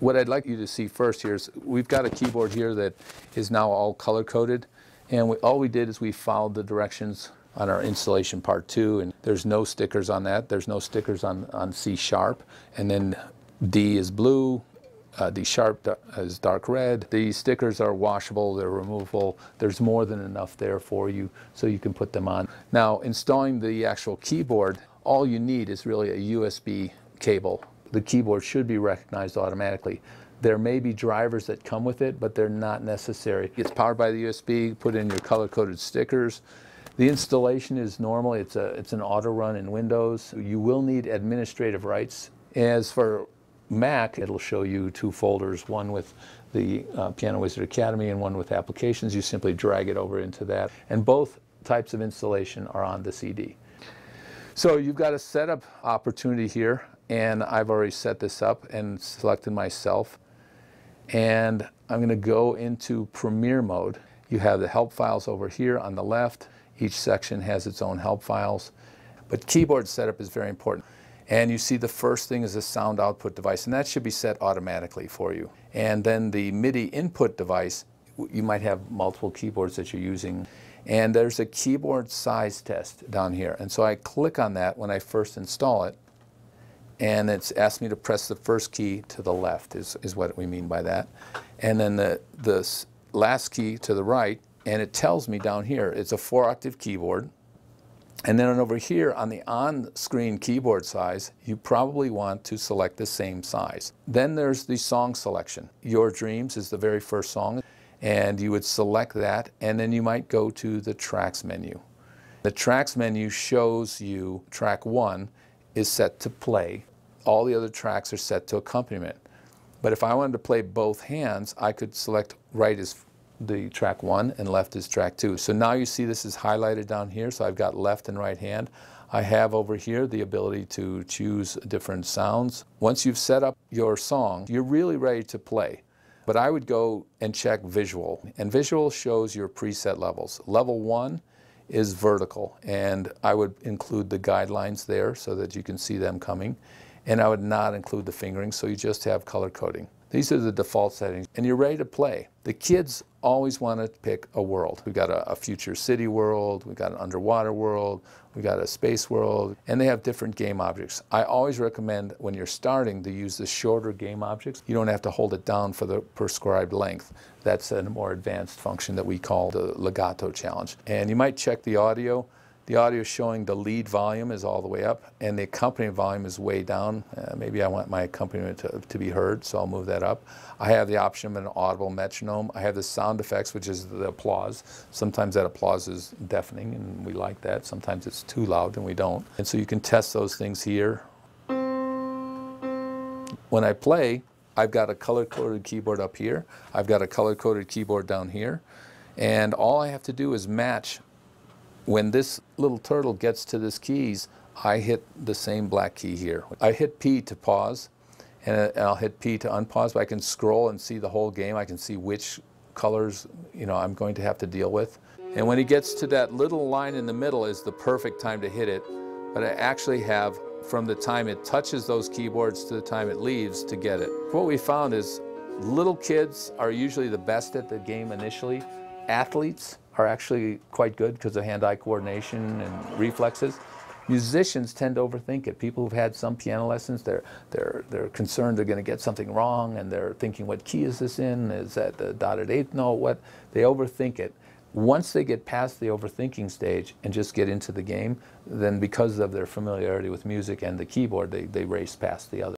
What I'd like you to see first here is we've got a keyboard here that is now all color coded. And we, all we did is we followed the directions on our installation part two, and there's no stickers on that. There's no stickers on, on C sharp. And then D is blue, uh, D sharp is dark red. The stickers are washable, they're removable. There's more than enough there for you so you can put them on. Now, installing the actual keyboard, all you need is really a USB cable. The keyboard should be recognized automatically. There may be drivers that come with it, but they're not necessary. It's powered by the USB, put in your color-coded stickers. The installation is normal. It's, a, it's an auto run in Windows. You will need administrative rights. As for Mac, it'll show you two folders, one with the uh, Piano Wizard Academy and one with applications. You simply drag it over into that. And both types of installation are on the CD. So you've got a setup opportunity here, and I've already set this up and selected myself. And I'm going to go into Premiere mode. You have the help files over here on the left. Each section has its own help files. But keyboard setup is very important. And you see the first thing is a sound output device, and that should be set automatically for you. And then the MIDI input device, you might have multiple keyboards that you're using. And there's a keyboard size test down here. And so I click on that when I first install it, and it's asked me to press the first key to the left is, is what we mean by that. And then the, the last key to the right, and it tells me down here, it's a four octave keyboard, and then over here on the on-screen keyboard size, you probably want to select the same size. Then there's the song selection. Your Dreams is the very first song, and you would select that, and then you might go to the tracks menu. The tracks menu shows you track one is set to play. All the other tracks are set to accompaniment. But if I wanted to play both hands, I could select right as the track one and left is track two. So now you see this is highlighted down here. So I've got left and right hand. I have over here the ability to choose different sounds. Once you've set up your song, you're really ready to play. But I would go and check visual. And visual shows your preset levels. Level one is vertical. And I would include the guidelines there so that you can see them coming. And I would not include the fingering, so you just have color coding. These are the default settings, and you're ready to play. The kids always want to pick a world. We've got a, a, future city world, we've got an underwater world, we've got a space world, and they have different game objects. I always recommend when you're starting to use the shorter game objects. You don't have to hold it down for the prescribed length. That's a more advanced function that we call the legato challenge. And you might check the audio. The audio is showing the lead volume is all the way up and the accompaniment volume is way down. Uh, maybe I want my accompaniment to, to be heard, so I'll move that up. I have the option of an audible metronome. I have the sound effects, which is the applause. Sometimes that applause is deafening and we like that. Sometimes it's too loud and we don't. And so you can test those things here. When I play, I've got a color-coded keyboard up here. I've got a color-coded keyboard down here. And all I have to do is match when this little turtle gets to this keys, I hit the same black key here. I hit P to pause, and I'll hit P to unpause, but I can scroll and see the whole game. I can see which colors you know I'm going to have to deal with. And when he gets to that little line in the middle is the perfect time to hit it, but I actually have from the time it touches those keyboards to the time it leaves to get it. What we found is little kids are usually the best at the game initially. Athletes are actually quite good because of hand-eye coordination and reflexes. Musicians tend to overthink it. People who've had some piano lessons, they're, they're, they're concerned they're going to get something wrong and they're thinking, what key is this in? Is that the dotted eighth note? What? They overthink it. Once they get past the overthinking stage and just get into the game, then because of their familiarity with music and the keyboard, they, they race past the other.